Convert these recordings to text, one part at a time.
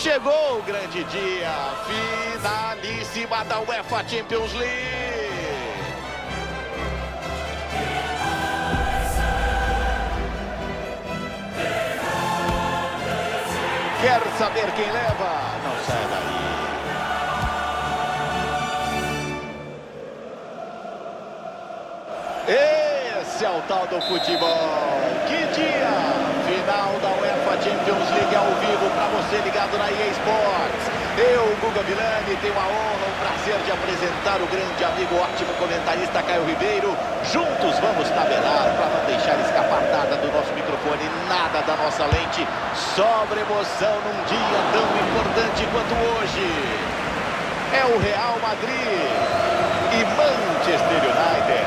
Chegou o grande dia, finalíssima da UEFA Champions League. Quer saber quem leva? Não sai daí. Esse é o tal do futebol. Que dia! Final da UEFA Champions League ao vivo para você ligado na EA Sports. Eu, Guga Vilani, tenho a honra, o prazer de apresentar o grande amigo, ótimo comentarista Caio Ribeiro. Juntos vamos tabelar para não deixar escapar nada do nosso microfone, nada da nossa lente. Sobre emoção num dia tão importante quanto hoje. É o Real Madrid e Manchester United.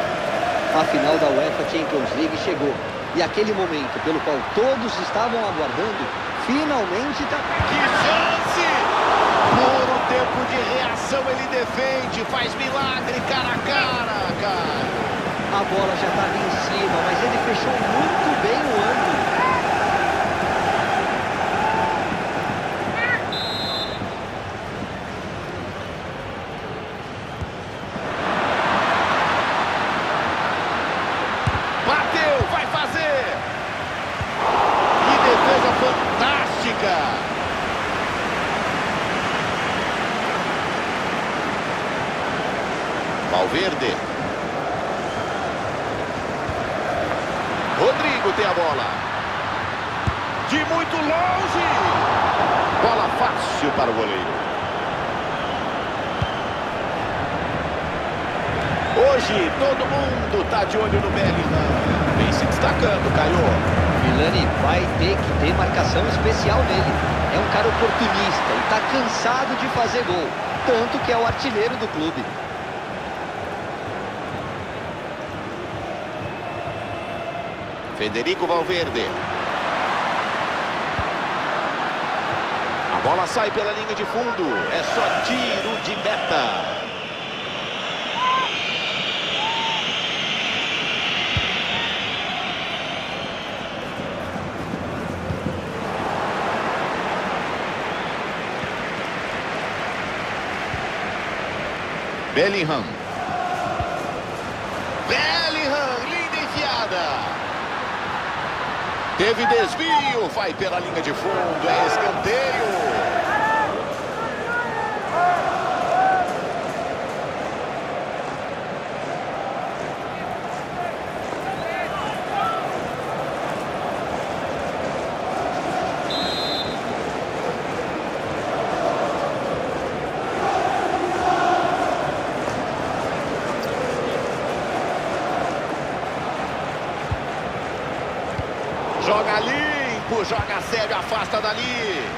A final da UEFA Champions League chegou. E aquele momento pelo qual todos estavam aguardando, finalmente está... Que chance! Puro tempo de reação, ele defende, faz milagre cara a cara, cara. A bola já está ali em cima, mas ele fechou muito bem o ângulo. Bateu, vai fazer! Que defesa fantástica! Valverde. Rodrigo tem a bola. De muito longe. Bola fácil para o goleiro. Hoje todo mundo tá de olho no Bellingham. Vem se destacando, Caio. Milani vai ter que ter marcação especial nele. É um cara oportunista e está cansado de fazer gol. Tanto que é o artilheiro do clube. Federico Valverde. A bola sai pela linha de fundo. É só tiro de meta. Bellingham. Bellingham, linda enfiada. Teve desvio, vai pela linha de fundo, é escanteio. Sério, afasta dali.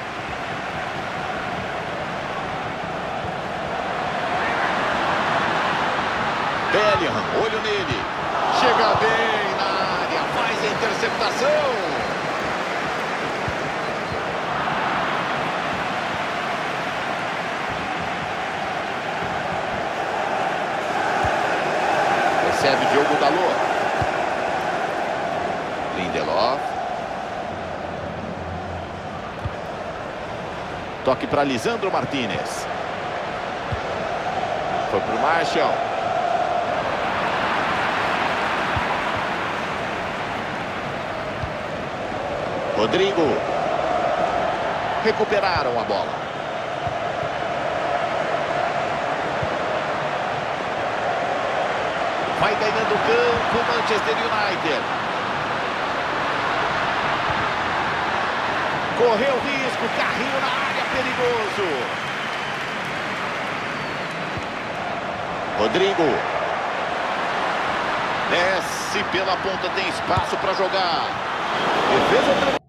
Bellingham, olho nele. Chega bem na área, faz a interceptação. Recebe Diogo Dalot. Lindelof. Toque para Lisandro Martinez. Foi para o Marshall. Rodrigo. Recuperaram a bola. Vai ganhando campo o Manchester United. Correu risco, carrinho na área, perigoso. Rodrigo. Desce pela ponta, tem espaço para jogar. Defesa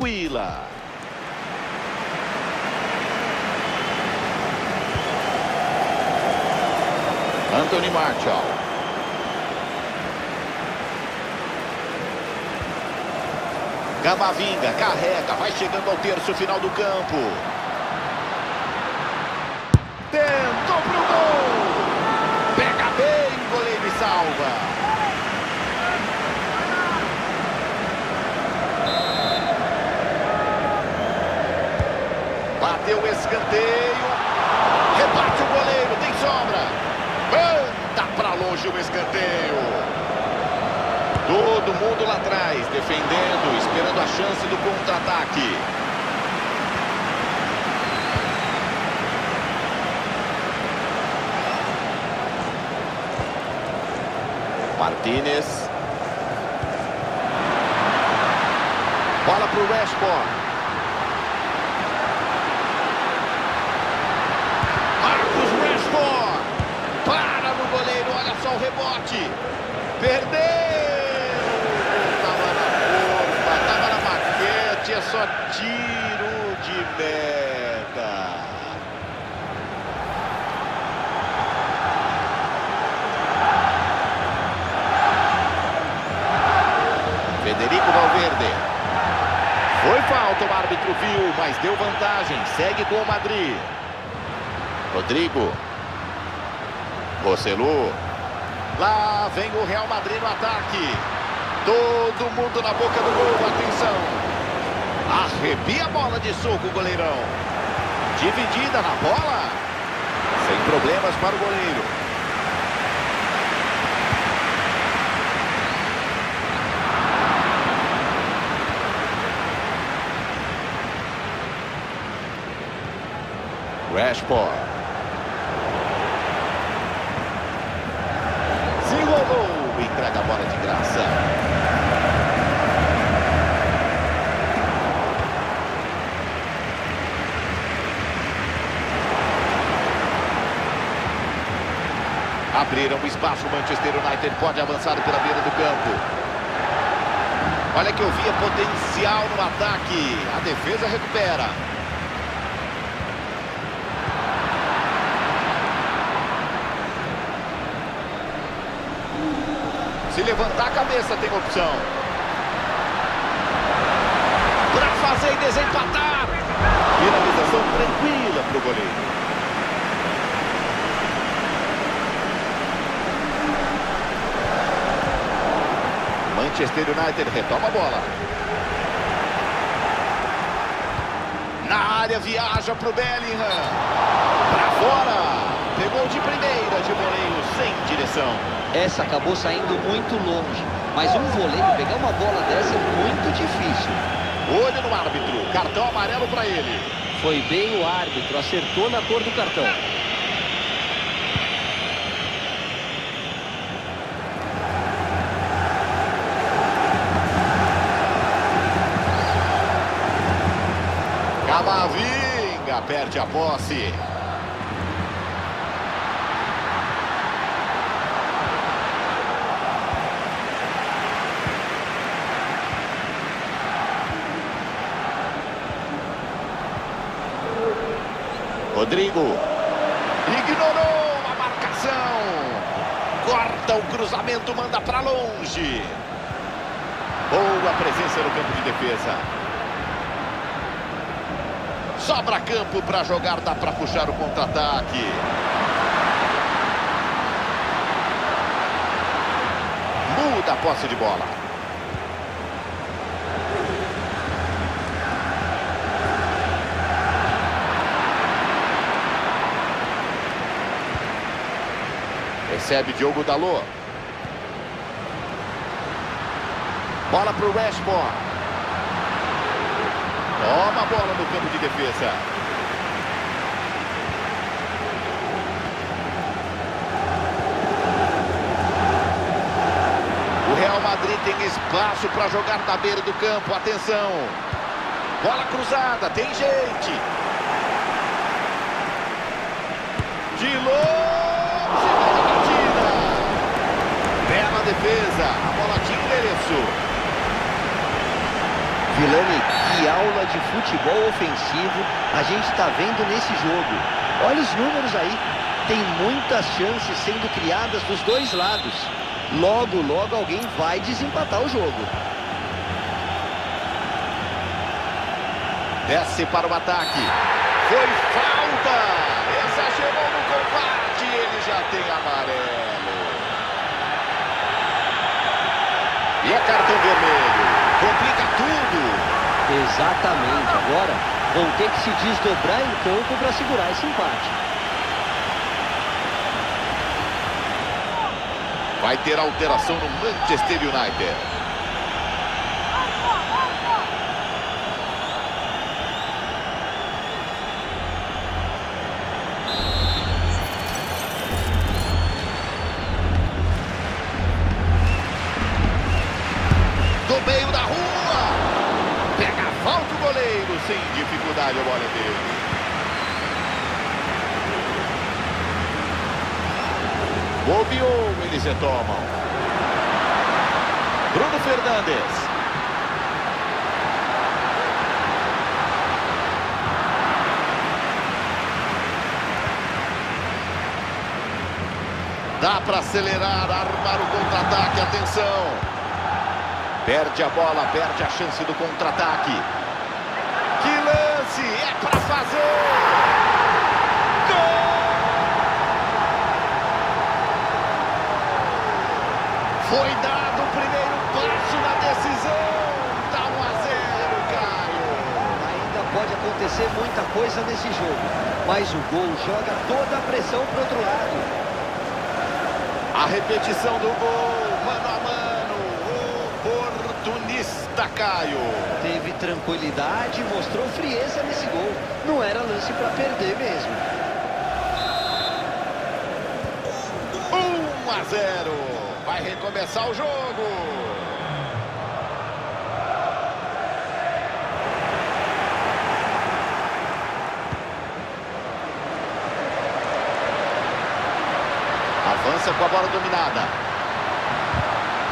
tranquila. Anthony Marshall. Camavinga carrega, vai chegando ao terço final do campo. Tentou pro gol. Pega bem, o goleiro e salva. Bateu o escanteio. Rebate o goleiro, tem sobra. Manda para longe o escanteio. Todo mundo lá atrás, defendendo, esperando a chance do contra-ataque. Martínez. Bola para o Rashford. Marcos Rashford. Para no goleiro, olha Perdeu. Tava na força, tava na maquete, é só tiro de meta. Federico Valverde. Foi falta, o árbitro viu, mas deu vantagem. Segue com o Madrid. Rodrigo. Rossellu. Lá vem o Real Madrid no ataque. Todo mundo na boca do gol, atenção. Arrepia a bola de soco, goleirão. Dividida na bola. Sem problemas para o goleiro. Rashford. Se enrolou, entrega a bola de graça. Abriram o espaço, o Manchester United pode avançar pela beira do campo. Olha que eu via potencial no ataque. A defesa recupera. Se levantar a cabeça tem opção. Para fazer e desempatar. Finalização tranquila para o goleiro. Manchester United retoma a bola. Na área viaja para o Bellingham. Para fora. Pegou de primeira de voleio direção. Essa acabou saindo muito longe. Mas um voleio pegar uma bola dessa é muito difícil. Olho no árbitro. Cartão amarelo para ele. Foi bem o árbitro, acertou na cor do cartão. Camavinga perde a posse. Rodrigo. Ignorou a marcação. Corta o cruzamento, manda para longe. Boa presença no campo de defesa. Sobra campo para jogar, dá para puxar o contra-ataque. Muda a posse de bola. Recebe Diogo Dalot. Bola para o Rashford. Toma a bola no campo de defesa. O Real Madrid tem espaço para jogar na beira do campo. Atenção. Bola cruzada, tem gente. De longe da partida. Bela defesa. A bola tinha endereço. Vilani, que aula de futebol ofensivo a gente está vendo nesse jogo. Olha os números aí. Tem muitas chances sendo criadas dos dois lados. Logo, logo alguém vai desempatar o jogo. Desce para o ataque. Foi falta. Exagerou no combate. Ele já tem amarelo. E é cartão vermelho. Complica tudo. Exatamente. Agora vão ter que se desdobrar em campo para segurar esse empate. Vai ter alteração no Manchester United. Para acelerar, armar o contra-ataque, atenção. Perde a bola, perde a chance do contra-ataque. Que lance, é para fazer. Foi dado o primeiro passo na decisão. Tá 1 a 0, Caio. Ainda pode acontecer muita coisa nesse jogo, mas o gol joga toda a pressão para outro lado. A repetição do gol, mano a mano, oportunista Caio. Teve tranquilidade, mostrou frieza nesse gol. Não era lance para perder mesmo. 1 a 0. Vai recomeçar o jogo. Com a bola dominada.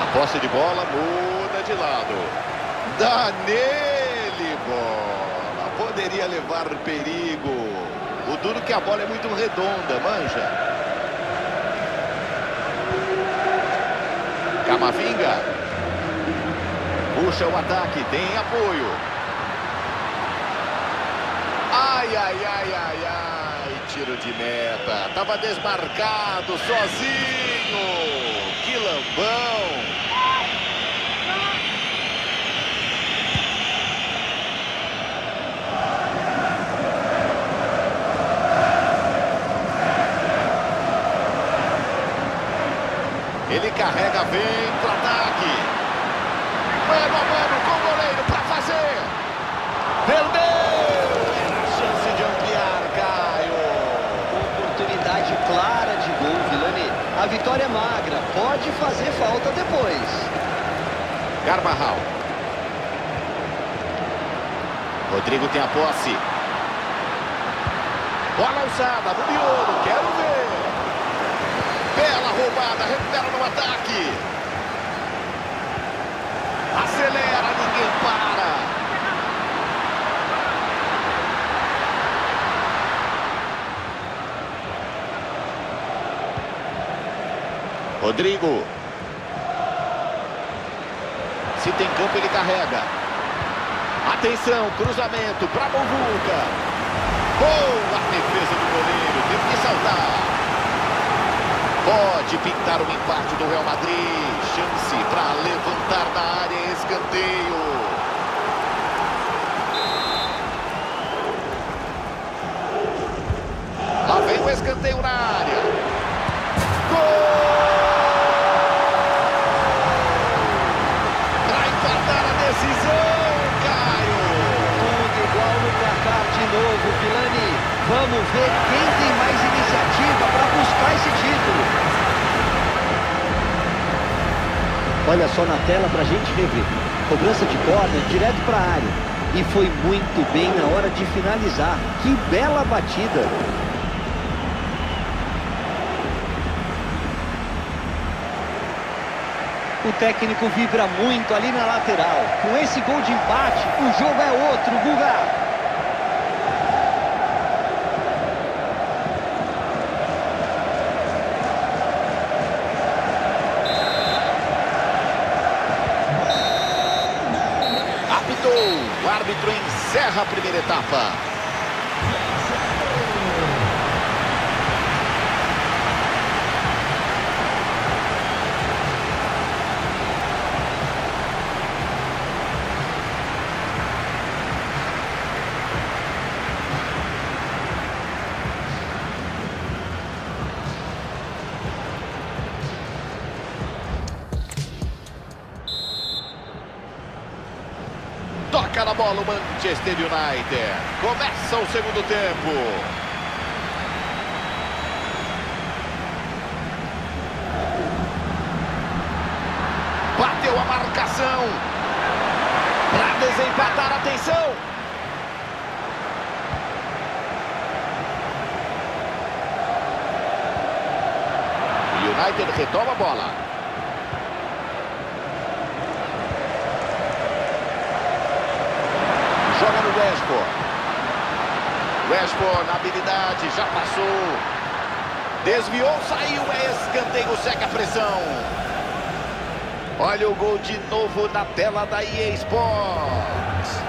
A posse de bola muda de lado. Dá nele, bola. Poderia levar perigo. O duro que a bola é muito redonda, manja. Camavinga. Puxa o ataque, tem apoio. Ai, ai, ai, ai, ai. Tiro de meta. Tava desmarcado, sozinho. Que lambão. Ele carrega, vem pro ataque. Mano a mano com o goleiro para fazer. Perdeu. Era a chance de ampliar, Caio. Oportunidade clara de gol, Vilani. A vitória é magra, pode fazer falta depois. Carvajal. Rodrigo tem a posse. Bola alçada, no miolo, quero ver. Bela roubada, recupera no ataque. Acelera, ninguém para. Rodrigo. Se tem campo, ele carrega. Atenção, cruzamento para Movuca. Boa defesa do goleiro, teve que saltar. Pode pintar o empate do Real Madrid. Chance para levantar na área, escanteio. Lá vem o escanteio na área. Gol! Para empatar a decisão, Caio. Tudo igual no placar de novo, Vilani. Vamos ver quem tem mais iniciativa para buscar esse título. Olha só na tela para a gente rever. Cobrança de corner direto para a área. E foi muito bem na hora de finalizar. Que bela batida. O técnico vibra muito ali na lateral. Com esse gol de empate, o jogo é outro, Guga. Encerra a primeira etapa. Manchester United. Começa o segundo tempo. Bateu a marcação. Para desempatar, atenção. United retoma a bola. Joga no Rashford. Rashford na habilidade, já passou. Desviou, saiu, é escanteio, segue a pressão. Olha o gol de novo na tela da EA Sports.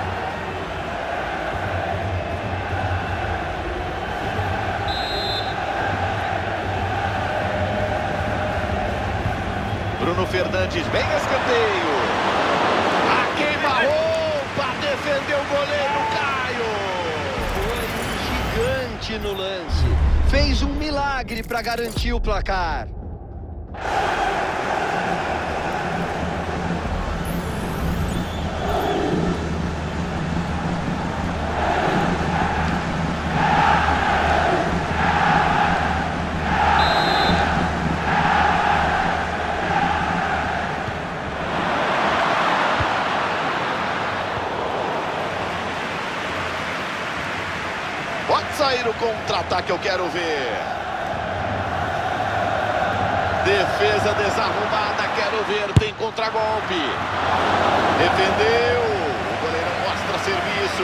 Bruno Fernandes, bem escanteio. A queima-roupa, defendeu o goleiro Caio. Foi um gigante no lance. Fez um milagre para garantir o placar. Pode sair o contra-ataque, eu quero ver. Defesa desarrumada, quero ver, tem contragolpe. Defendeu, o goleiro mostra serviço.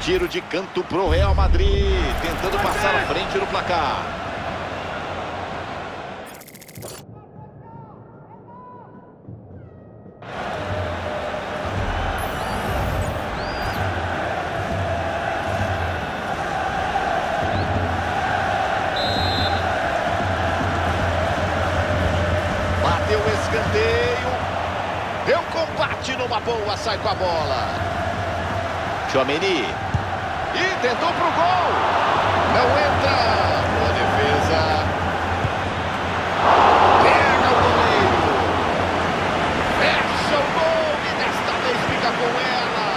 Tiro de canto pro Real Madrid, tentando passar à frente no placar. Sai com a bola. Chomeni. E tentou pro gol. Não entra. Boa defesa. Pega o goleiro. Fecha o gol e desta vez fica com ela.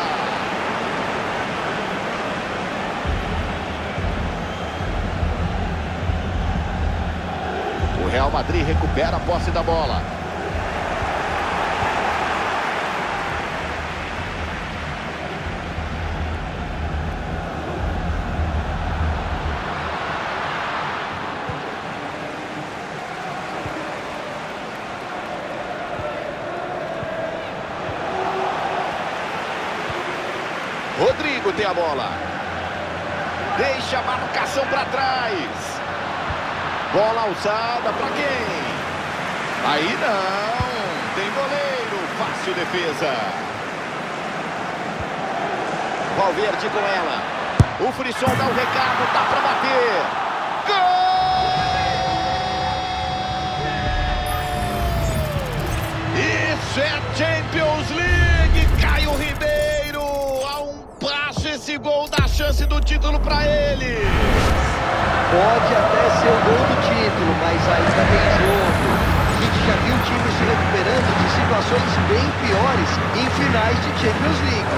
O Real Madrid recupera a posse da bola. Rodrigo tem a bola. Deixa a marcação para trás. Bola alçada para quem? Aí não. Tem goleiro. Fácil defesa. Valverde com ela. O Frisson dá o recado. Dá para bater. Gol! Isso é Champions esse gol dá chance do título para ele. Pode até ser o gol do título, mas ainda tem jogo. A gente já viu o time se recuperando de situações bem piores em finais de Champions League.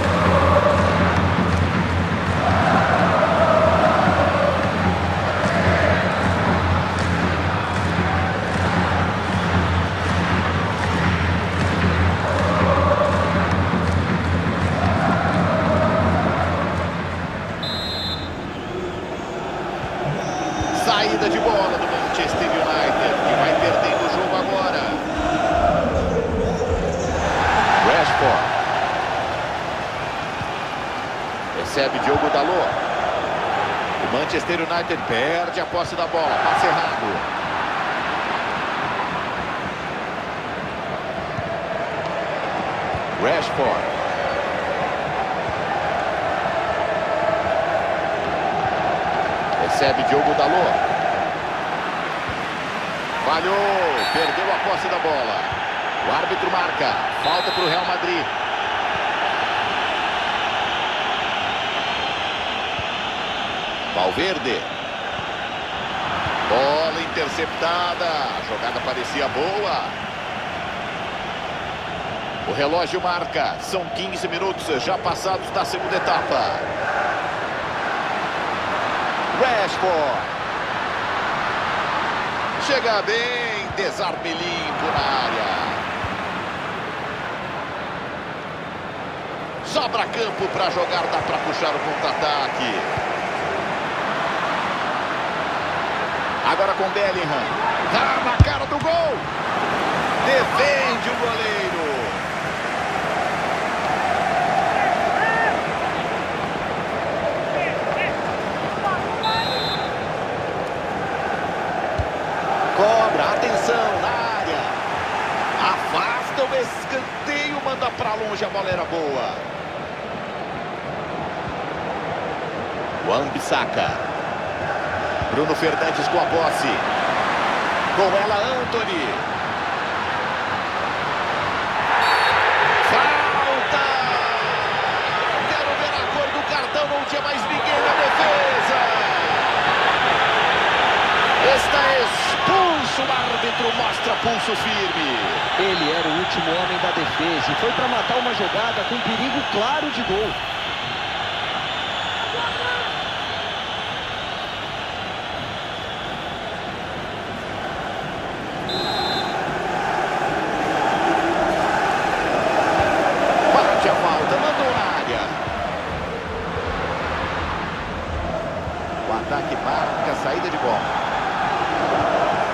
Saída de bola do Manchester United, que vai perdendo o jogo agora. Rashford. Recebe Diogo Dalot. O Manchester United perde a posse da bola. Passe errado. Rashford. Recebe Diogo Dalot. Falhou. Perdeu a posse da bola. O árbitro marca. Falta para o Real Madrid. Valverde. Bola interceptada. A jogada parecia boa. O relógio marca. São 15 minutos já passados da segunda etapa. Rashford. Chega bem, desarme limpo na área. Sobra campo para jogar, dá para puxar o contra-ataque. Agora com Bellingham. Tá na cara do gol. Defende o goleiro. Cobra, atenção na área. Afasta o escanteio, manda para longe, a bola era boa. Juan Bissaka. Bruno Fernandes com a posse. Com ela, Anthony. Falta! Quero ver a cor do cartão, não tinha mais ninguém na defesa. Está expulso, o árbitro mostra pulso firme. Ele era o último homem da defesa e foi para matar uma jogada com perigo claro de gol. Bate a falta, mandou na área. O ataque marca a saída de bola.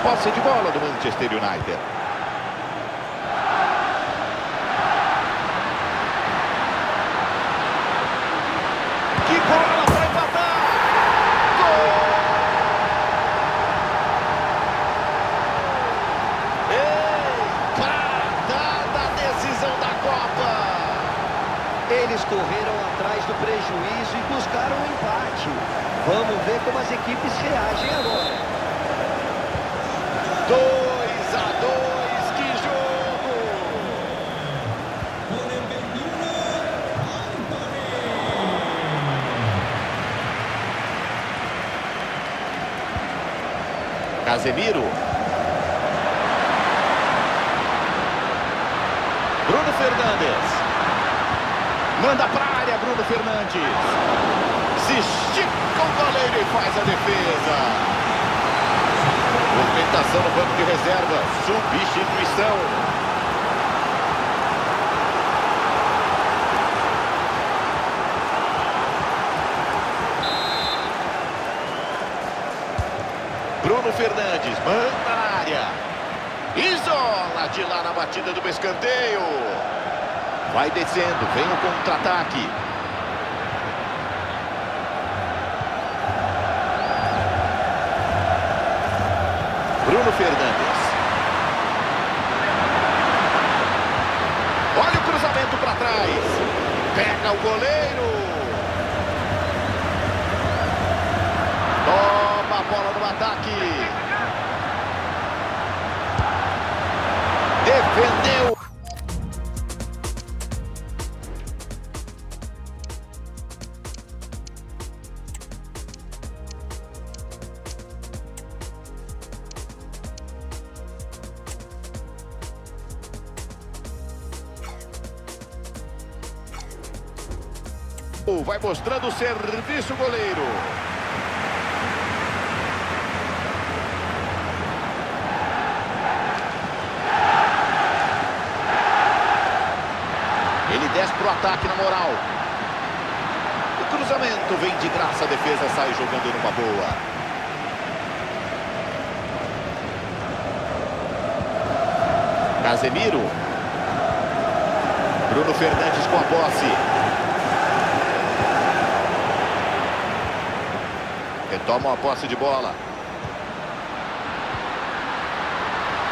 Posse de bola do Manchester United. Que bola para empatar! Gol! Empatada a decisão da Copa! Eles correram atrás do prejuízo e buscaram o um empate. Vamos ver como as equipes reagem agora. 2 a 2, que jogo! Casemiro. Bruno Fernandes. Manda pra área, Bruno Fernandes. Goleiro e faz a defesa. Movimentação no banco de reserva. Substituição. Bruno Fernandes manda na área. Isola de lá na batida do escanteio. Vai descendo, vem o contra-ataque. Bruno Fernandes. Olha o cruzamento para trás. Pega o goleiro. Toma a bola no ataque. Mostrando o serviço goleiro. Ele desce pro ataque na moral. O cruzamento vem de graça, a defesa sai jogando numa boa. Casemiro. Bruno Fernandes com a posse. Retomam a posse de bola.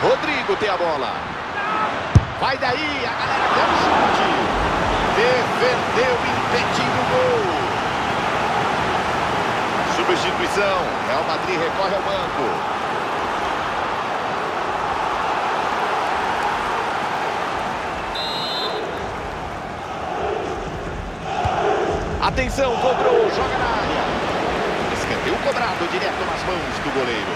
Rodrigo tem a bola. Vai daí, a galera quer o chute. Defendeu impedindo o gol. Substituição. Real Madrid recorre ao banco. Atenção, cobrou, joga na cobrado direto nas mãos do goleiro.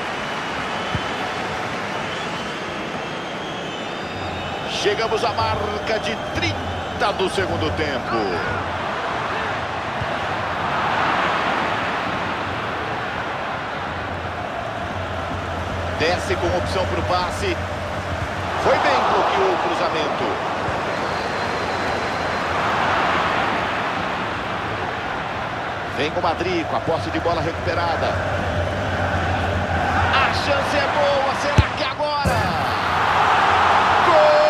Chegamos à marca de 30 do segundo tempo. Desce com opção para o passe. Foi bem, bloqueou o cruzamento. Vem com o Madrid, com a posse de bola recuperada. A chance é boa, será que agora? Gol!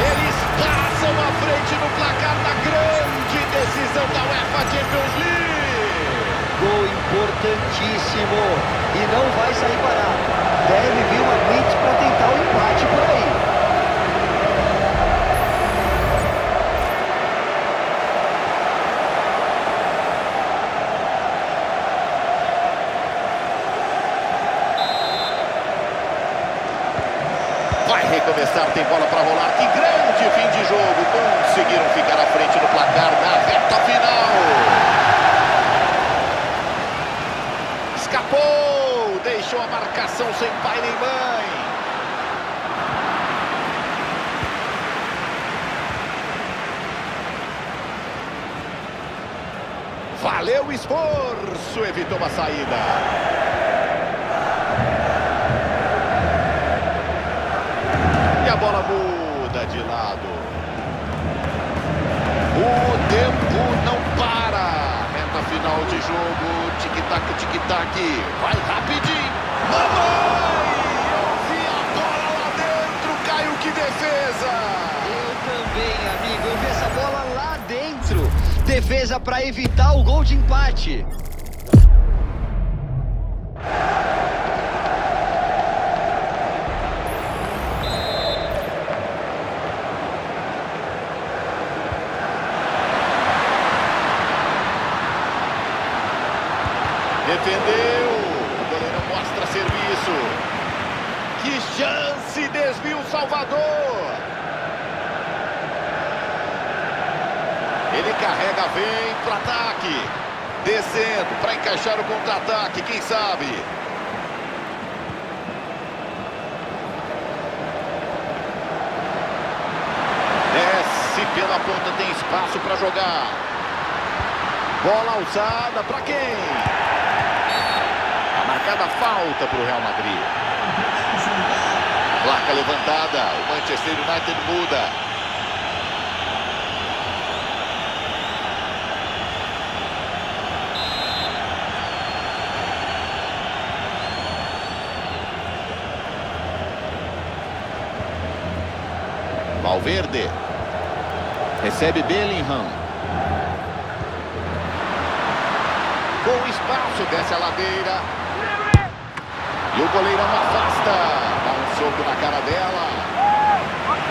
Eles passam à frente no placar da grande decisão da UEFA Champions League. Gol importantíssimo e não vai sair parado. Deve vir uma blitz para tentar o empate por aí. Tem bola para rolar. Que grande fim de jogo. Conseguiram ficar à frente no placar na reta final. Escapou, deixou a marcação sem pai nem mãe. Valeu o esforço, evitou uma saída. Final de jogo. Tic-tac, tic-tac. Vai rapidinho. Mamãe! Eu vi a bola lá dentro. Caiu que defesa. Eu também, amigo. Eu vi essa bola lá dentro. Defesa para evitar o gol de empate. Defendeu. O goleiro mostra serviço. Que chance! Desvio Salvador. Ele carrega, vem para ataque. Descendo para encaixar o contra-ataque, quem sabe? Desce pela ponta, tem espaço para jogar. Bola alçada para quem? marcada falta para o Real Madrid. Placa levantada, o Manchester United muda. Valverde. Recebe Bellingham. Com espaço, desce a ladeira. E o goleirão afasta. Dá um soco na cara dela.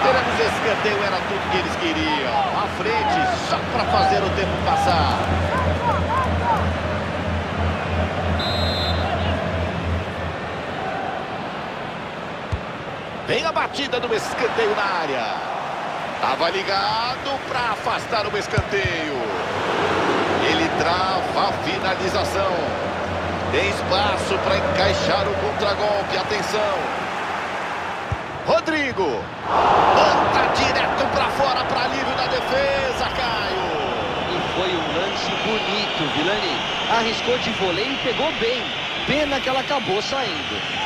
Teremos escanteio, era tudo que eles queriam. À frente, só para fazer o tempo passar. Vem a batida do escanteio na área. Tava ligado para afastar o escanteio. Ele trava a finalização. Tem espaço para encaixar o contragolpe. Atenção. Rodrigo. Manda direto para fora para alívio da defesa, Caio. E foi um lance bonito, Vilani. Arriscou de voleio e pegou bem. Pena que ela acabou saindo.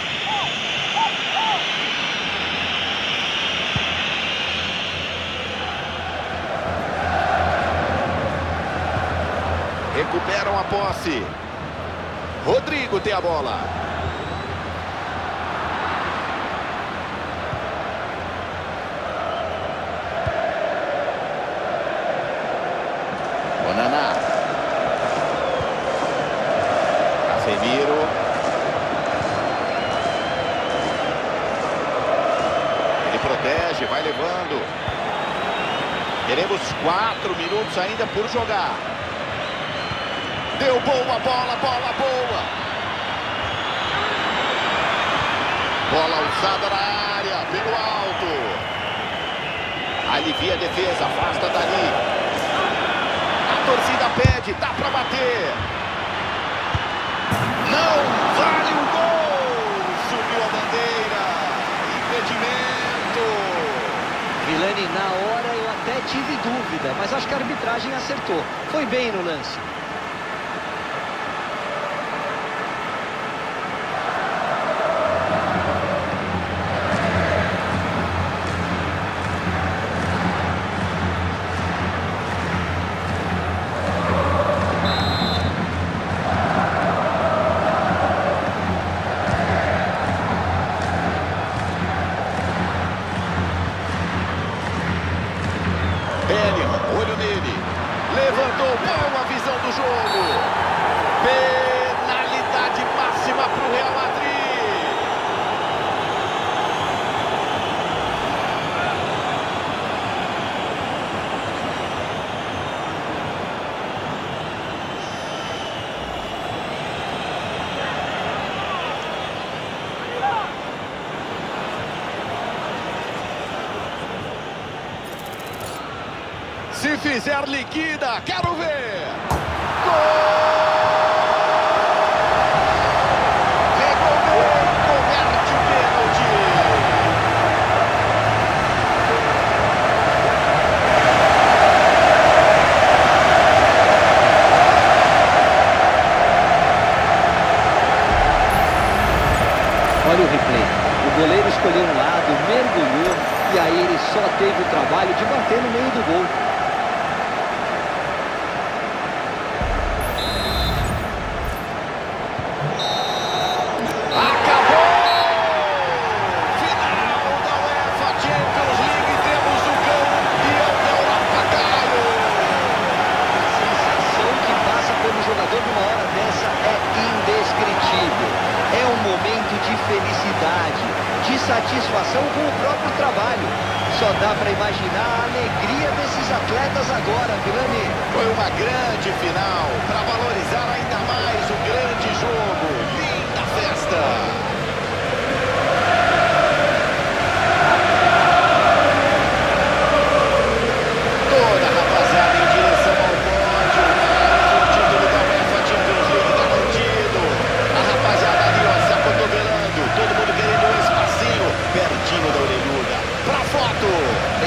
posse. Rodrigo tem a bola. Bonaná. Casemiro. Ele protege, vai levando. Teremos quatro minutos ainda por jogar. Deu boa bola, bola boa. Bola usada na área, pelo alto. Alivia a defesa, afasta dali. A torcida pede, dá para bater. Não vale o gol. Subiu a bandeira. Impedimento. Vilani, na hora eu até tive dúvida, mas acho que a arbitragem acertou. Foi bem no lance. Se fizer liquida, quero ver. Gol! Resolveu, converte o pênalti. Olha o replay. O goleiro escolheu um lado, mergulhou e aí ele só teve o trabalho de bater no meio do gol. satisfação com o próprio trabalho. Só dá para imaginar a alegria desses atletas agora, Vilani. Foi uma grande final para valorizar ainda mais o grande jogo. Linda festa!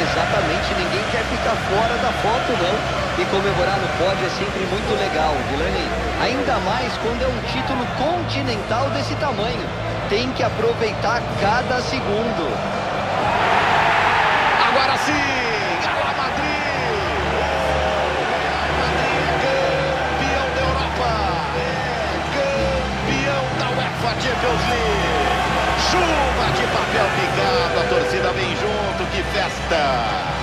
Exatamente, ninguém quer ficar fora da foto não. E comemorar no pódio é sempre muito legal, Vilani. Ainda mais quando é um título continental desse tamanho. Tem que aproveitar cada segundo. Agora sim, é. É Champions League. Chuva de papel picado, a torcida vem junto, que festa!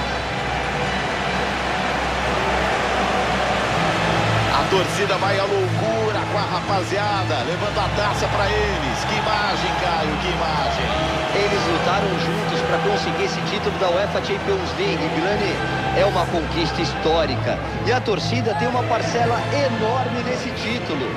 Torcida vai à loucura com a rapaziada, levando a taça para eles. Que imagem, Caio, que imagem! Eles lutaram juntos para conseguir esse título da UEFA Champions League, Grani. É uma conquista histórica. E a torcida tem uma parcela enorme nesse título.